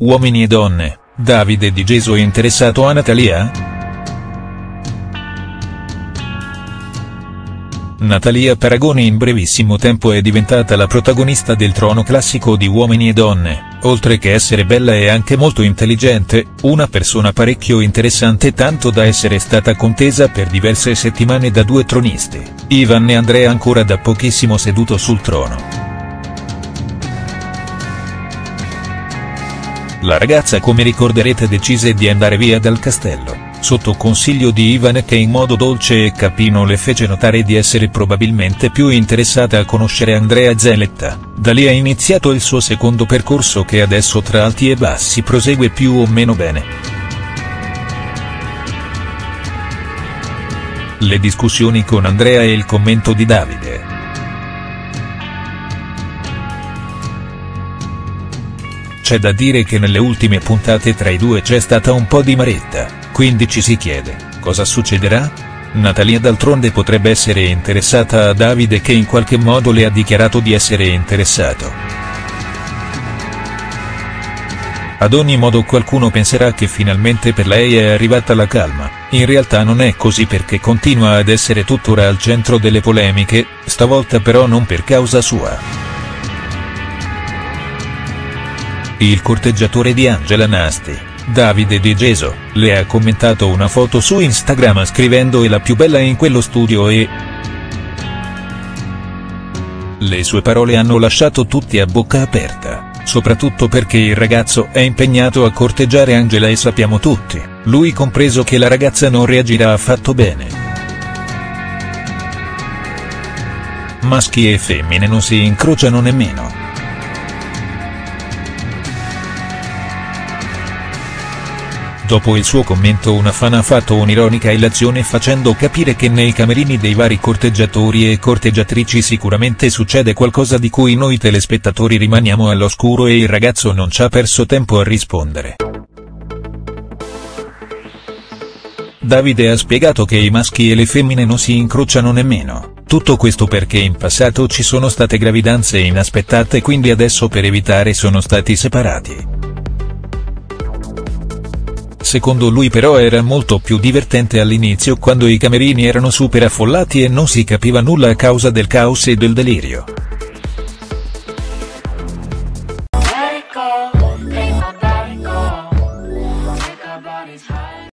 Uomini e donne, Davide Di Geso è interessato a Natalia?. Natalia Paragoni in brevissimo tempo è diventata la protagonista del trono classico di Uomini e Donne, oltre che essere bella è anche molto intelligente, una persona parecchio interessante tanto da essere stata contesa per diverse settimane da due tronisti, Ivan e Andrea ancora da pochissimo seduto sul trono. La ragazza come ricorderete decise di andare via dal castello sotto consiglio di Ivan che in modo dolce e capino le fece notare di essere probabilmente più interessata a conoscere Andrea Zeletta, da lì ha iniziato il suo secondo percorso che adesso tra alti e bassi prosegue più o meno bene. Le discussioni con Andrea e il commento di Davide. C'è da dire che nelle ultime puntate tra i due c'è stata un po' di maretta quindi ci si chiede, cosa succederà? Natalia d'altronde potrebbe essere interessata a Davide che in qualche modo le ha dichiarato di essere interessato. Ad ogni modo qualcuno penserà che finalmente per lei è arrivata la calma, in realtà non è così perché continua ad essere tuttora al centro delle polemiche, stavolta però non per causa sua. Il corteggiatore di Angela Nasti, Davide Di Geso, le ha commentato una foto su Instagram scrivendo è la più bella in quello studio e... Le sue parole hanno lasciato tutti a bocca aperta, soprattutto perché il ragazzo è impegnato a corteggiare Angela e sappiamo tutti, lui compreso che la ragazza non reagirà affatto bene. Maschi e femmine non si incrociano nemmeno. Dopo il suo commento una fan ha fatto un'ironica illazione facendo capire che nei camerini dei vari corteggiatori e corteggiatrici sicuramente succede qualcosa di cui noi telespettatori rimaniamo all'oscuro e il ragazzo non ci ha perso tempo a rispondere. Davide ha spiegato che i maschi e le femmine non si incrociano nemmeno, tutto questo perché in passato ci sono state gravidanze inaspettate quindi adesso per evitare sono stati separati. Secondo lui però era molto più divertente all'inizio quando i camerini erano super affollati e non si capiva nulla a causa del caos e del delirio.